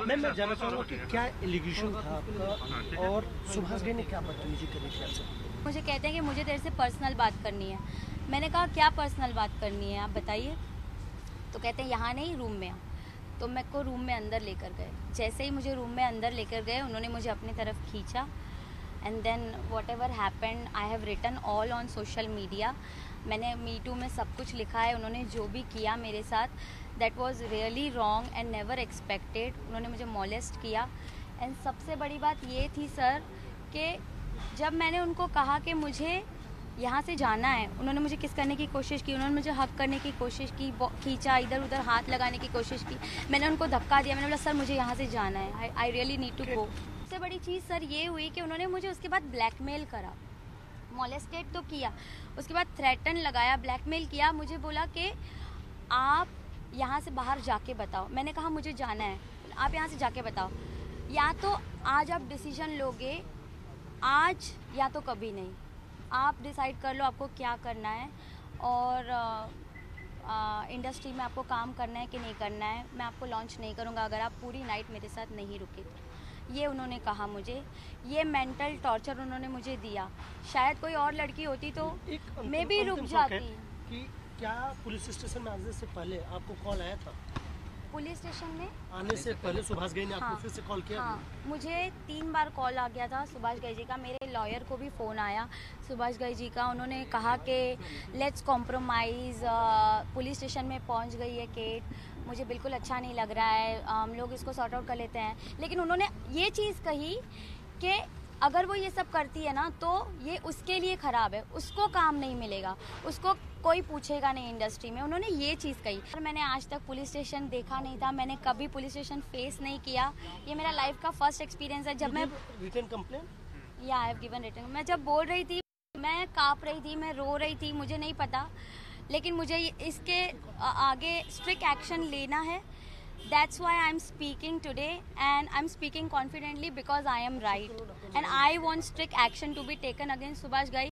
Ma'am मैं जानना चाहूँगा कि क्या एलिगेशन था और सुभाष ने क्या बदतमीजी करी थी आपसे? मुझे कहते हैं कि मुझे तेरे से पर्सनल बात करनी है। मैंने कहा, क्या पर्सनल बात करनी है? आप बताइए। तो कहते हैं, यहाँ नहीं रूम में तो मैं को रूम में अंदर लेकर गए। जैसे ही मुझे रूम में अंदर लेकर गए, उन्होंने मुझे अपनी तरफ़ खींचा। And then whatever happen I have written all on social media मैंने मी टू में सब कुछ लिखा है उन्होंने जो भी किया मेरे साथ that was really wrong and never expected उन्होंने मुझे मोलेस्ट किया। एंड सबसे बड़ी बात ये थी सर कि जब मैंने उनको कहा कि मुझे यहाँ से जाना है उन्होंने मुझे किस करने की कोशिश की? उन्होंने मुझे हक करने की कोशिश की खींचा इधर उधर हाथ लगाने की कोशिश की। मैंने उनको धक्का दिया मैंने बोला सर मुझे यहाँ से जाना है। I really need to go सबसे बड़ी चीज़ सर ये हुई कि उन्होंने मुझे उसके बाद ब्लैकमेल करा। मोलेस्टेड तो किया। उसके बाद थ्रेटन लगाया, ब्लैकमेल किया। मुझे बोला कि आप यहाँ से बाहर जाके बताओ। मैंने कहा, मुझे जाना है। आप यहाँ से जाके बताओ। या तो आज आप डिसीज़न लोगे, आज या तो कभी नहीं। आप डिसाइड कर लो आपको क्या करना है। और इंडस्ट्री में आपको काम करना है कि नहीं करना है मैं आपको लॉन्च नहीं करूँगा अगर आप पूरी नाइट मेरे साथ नहीं रुके तो। ये उन्होंने कहा मुझे। ये मेंटल टॉर्चर उन्होंने मुझे दिया। शायद कोई और लड़की होती तो मैं भी रुक जाती। कि क्या पुलिस स्टेशन में आने से पहले आपको कॉल आया था? पुलिस स्टेशन में। आने से पहले सुभाष गई ने आपको हाँ, फिर से कॉल किया? हाँ, मुझे तीन बार कॉल आ गया था सुभाष गई जी का। मेरे लॉयर को भी फ़ोन आया। सुभाष गई जी का। उन्होंने कहा कि लेट्स कॉम्प्रोमाइज़ पुलिस स्टेशन में पहुँच गई है केट मुझे बिल्कुल अच्छा नहीं लग रहा है। हम लोग इसको सॉर्ट आउट कर लेते हैं। लेकिन उन्होंने ये चीज़ कही कि अगर वो ये सब करती है ना तो ये उसके लिए ख़राब है। उसको काम नहीं मिलेगा। उसको कोई पूछेगा नहीं इंडस्ट्री में। उन्होंने ये चीज़ कही। पर मैंने आज तक पुलिस स्टेशन देखा नहीं था। मैंने कभी पुलिस स्टेशन फेस नहीं किया। ये मेरा लाइफ का फ़र्स्ट एक्सपीरियंस है। जब मैं रिटर्न कंप्लेन या आई हैव गिवन रिटर्न मैं जब बोल रही थी मैं काँप रही थी मैं रो रही थी मुझे नहीं पता। लेकिन मुझे इसके आगे स्ट्रिक्ट एक्शन लेना है। That's why i'm speaking today and i'm speaking confidently because i am right. And i want strict action to be taken against subhash gai